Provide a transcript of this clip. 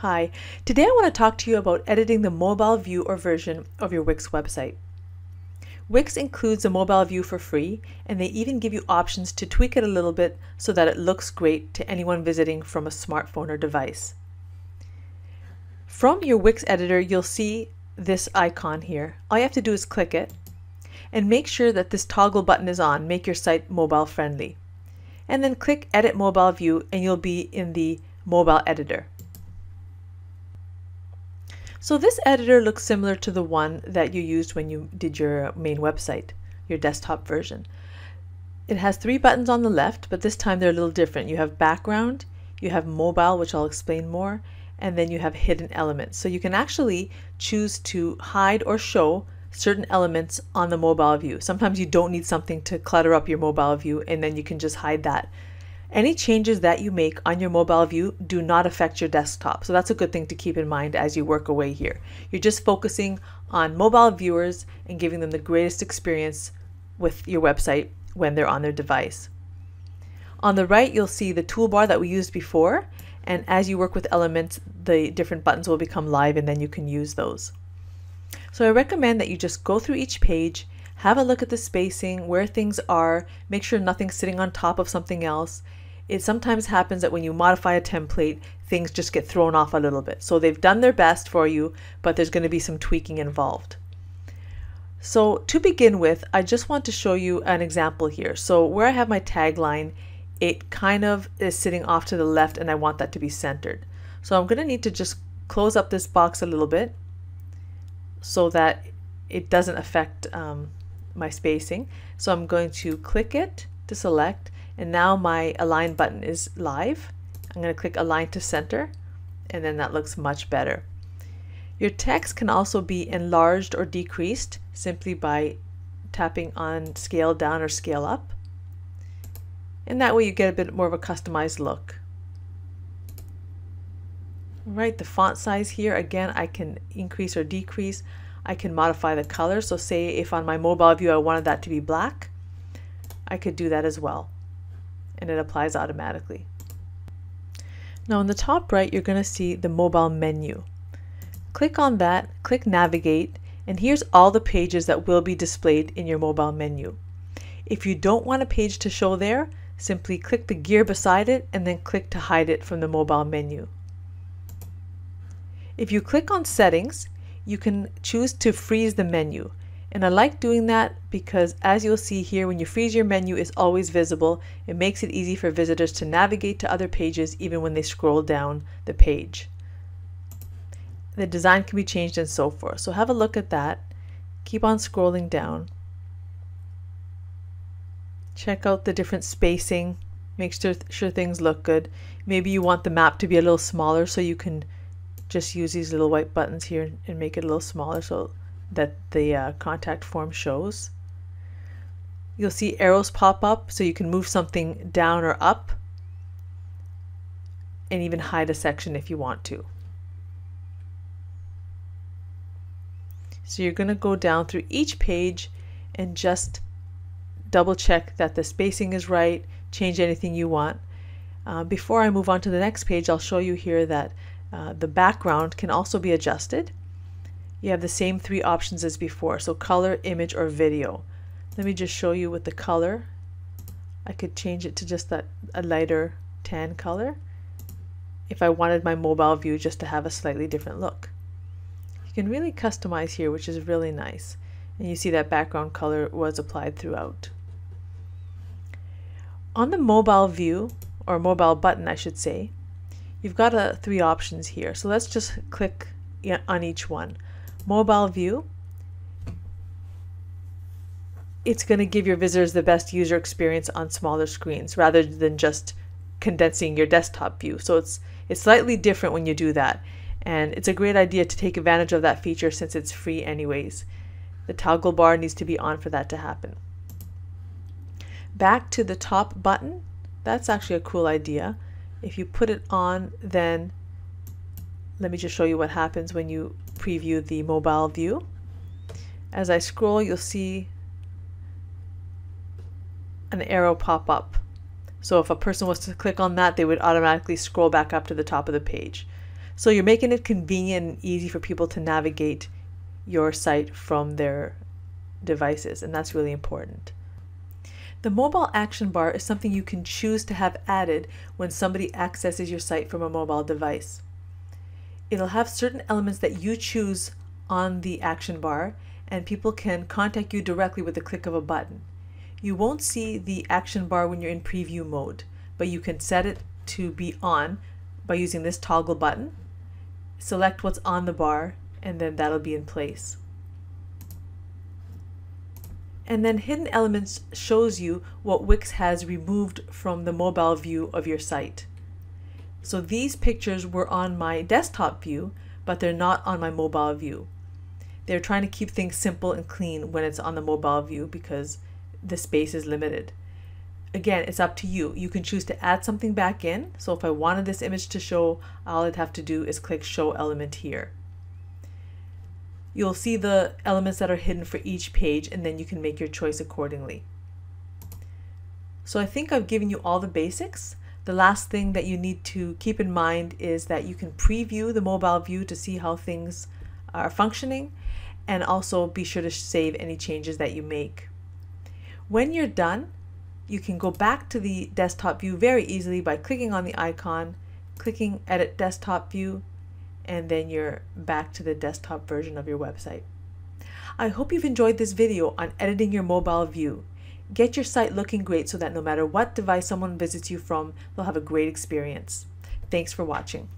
Hi, today I want to talk to you about editing the mobile view or version of your Wix website. Wix includes a mobile view for free, and they even give you options to tweak it a little bit so that it looks great to anyone visiting from a smartphone or device. From your Wix editor, you'll see this icon here. All you have to do is click it and make sure that this toggle button is on, make your site mobile friendly. And then click Edit Mobile View and you'll be in the mobile editor. So this editor looks similar to the one that you used when you did your main website, your desktop version. It has three buttons on the left, but this time they're a little different. You have background, you have mobile, which I'll explain more, and then you have hidden elements. So you can actually choose to hide or show certain elements on the mobile view. Sometimes you don't need something to clutter up your mobile view and then you can just hide that. Any changes that you make on your mobile view do not affect your desktop. So that's a good thing to keep in mind as you work away here. You're just focusing on mobile viewers and giving them the greatest experience with your website when they're on their device. On the right, you'll see the toolbar that we used before. And as you work with elements, the different buttons will become live and then you can use those. So I recommend that you just go through each page, have a look at the spacing, where things are, make sure nothing's sitting on top of something else, it sometimes happens that when you modify a template, things just get thrown off a little bit. So they've done their best for you, but there's going to be some tweaking involved. So to begin with, I just want to show you an example here. So where I have my tagline, it kind of is sitting off to the left and I want that to be centered. So I'm going to need to just close up this box a little bit so that it doesn't affect um, my spacing. So I'm going to click it to select and now my align button is live. I'm going to click align to center and then that looks much better. Your text can also be enlarged or decreased simply by tapping on scale down or scale up. And that way you get a bit more of a customized look. Right, the font size here, again, I can increase or decrease. I can modify the color. So say if on my mobile view I wanted that to be black, I could do that as well and it applies automatically. Now in the top right, you're going to see the mobile menu. Click on that, click navigate, and here's all the pages that will be displayed in your mobile menu. If you don't want a page to show there, simply click the gear beside it and then click to hide it from the mobile menu. If you click on settings, you can choose to freeze the menu. And I like doing that because as you'll see here, when you freeze your menu, it's always visible. It makes it easy for visitors to navigate to other pages even when they scroll down the page. The design can be changed and so forth. So have a look at that. Keep on scrolling down. Check out the different spacing. Make sure, sure things look good. Maybe you want the map to be a little smaller so you can just use these little white buttons here and make it a little smaller so that the uh, contact form shows. You'll see arrows pop up so you can move something down or up and even hide a section if you want to. So you're going to go down through each page and just double check that the spacing is right, change anything you want. Uh, before I move on to the next page, I'll show you here that uh, the background can also be adjusted you have the same three options as before. So color, image, or video. Let me just show you with the color. I could change it to just that a lighter tan color if I wanted my mobile view just to have a slightly different look. You can really customize here, which is really nice. And you see that background color was applied throughout. On the mobile view, or mobile button I should say, you've got uh, three options here. So let's just click on each one mobile view, it's going to give your visitors the best user experience on smaller screens rather than just condensing your desktop view. So it's it's slightly different when you do that. And it's a great idea to take advantage of that feature since it's free anyways. The toggle bar needs to be on for that to happen. Back to the top button, that's actually a cool idea. If you put it on, then let me just show you what happens when you preview the mobile view. As I scroll, you'll see an arrow pop up. So if a person was to click on that, they would automatically scroll back up to the top of the page. So you're making it convenient and easy for people to navigate your site from their devices, and that's really important. The mobile action bar is something you can choose to have added when somebody accesses your site from a mobile device. It'll have certain elements that you choose on the action bar, and people can contact you directly with the click of a button. You won't see the action bar when you're in preview mode, but you can set it to be on by using this toggle button. Select what's on the bar, and then that'll be in place. And then Hidden Elements shows you what Wix has removed from the mobile view of your site. So these pictures were on my desktop view, but they're not on my mobile view. They're trying to keep things simple and clean when it's on the mobile view because the space is limited. Again, it's up to you. You can choose to add something back in. So if I wanted this image to show, all I'd have to do is click Show Element here. You'll see the elements that are hidden for each page and then you can make your choice accordingly. So I think I've given you all the basics. The last thing that you need to keep in mind is that you can preview the mobile view to see how things are functioning and also be sure to save any changes that you make. When you're done, you can go back to the desktop view very easily by clicking on the icon, clicking Edit Desktop View, and then you're back to the desktop version of your website. I hope you've enjoyed this video on editing your mobile view. Get your site looking great so that no matter what device someone visits you from, they'll have a great experience. Thanks for watching.